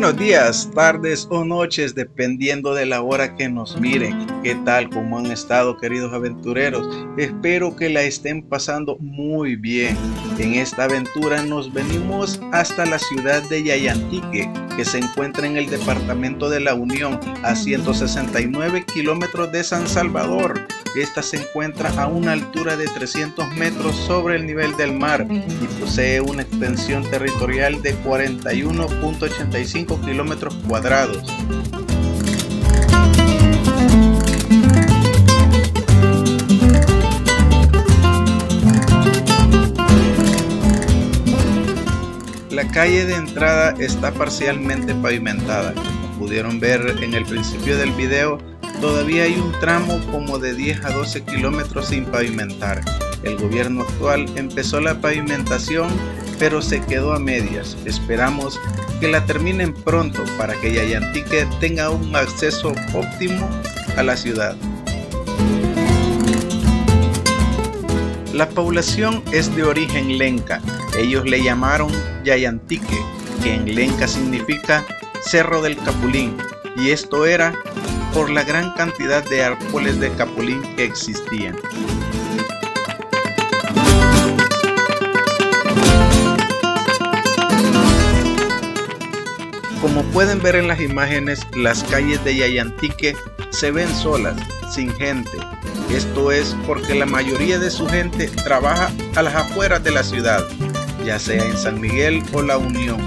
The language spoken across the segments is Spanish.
Buenos días, tardes o noches, dependiendo de la hora que nos miren. ¿Qué tal? ¿Cómo han estado, queridos aventureros? Espero que la estén pasando muy bien. En esta aventura nos venimos hasta la ciudad de Yayantique, que se encuentra en el departamento de la Unión, a 169 kilómetros de San Salvador. Esta se encuentra a una altura de 300 metros sobre el nivel del mar y posee una extensión territorial de 41.85 kilómetros cuadrados. La calle de entrada está parcialmente pavimentada. Como pudieron ver en el principio del video, todavía hay un tramo como de 10 a 12 kilómetros sin pavimentar. El gobierno actual empezó la pavimentación, pero se quedó a medias. Esperamos que la terminen pronto para que Yayantique tenga un acceso óptimo a la ciudad. La población es de origen lenca. Ellos le llamaron Yayantique, que en lenca significa Cerro del Capulín, y esto era por la gran cantidad de árboles de capulín que existían. Como pueden ver en las imágenes, las calles de Yayantique se ven solas, sin gente. Esto es porque la mayoría de su gente trabaja a las afueras de la ciudad, ya sea en San Miguel o La Unión.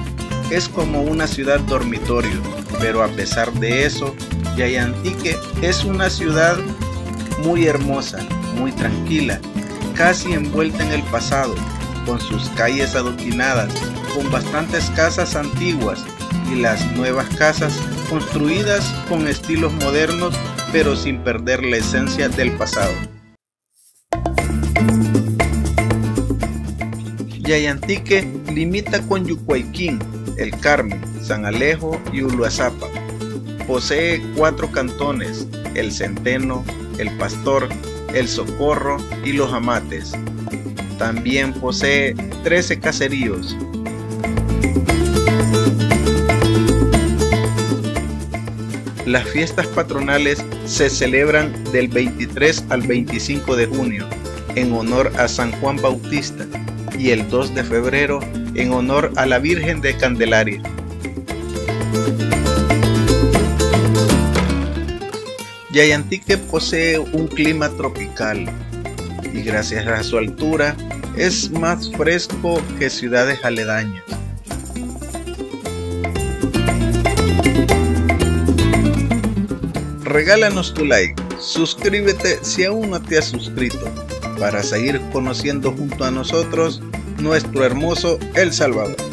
Es como una ciudad dormitorio, pero a pesar de eso, Yayantique es una ciudad muy hermosa, muy tranquila, casi envuelta en el pasado, con sus calles adoquinadas, con bastantes casas antiguas y las nuevas casas construidas con estilos modernos pero sin perder la esencia del pasado. Yayantique limita con Yucuayquín, El Carmen, San Alejo y Uluazapa. Posee cuatro cantones, El Centeno, El Pastor, El Socorro y Los Amates. También posee 13 caseríos, Las fiestas patronales se celebran del 23 al 25 de junio en honor a San Juan Bautista y el 2 de febrero en honor a la Virgen de Candelaria. Yayantique posee un clima tropical y gracias a su altura es más fresco que ciudades aledañas. Regálanos tu like, suscríbete si aún no te has suscrito, para seguir conociendo junto a nosotros nuestro hermoso El Salvador.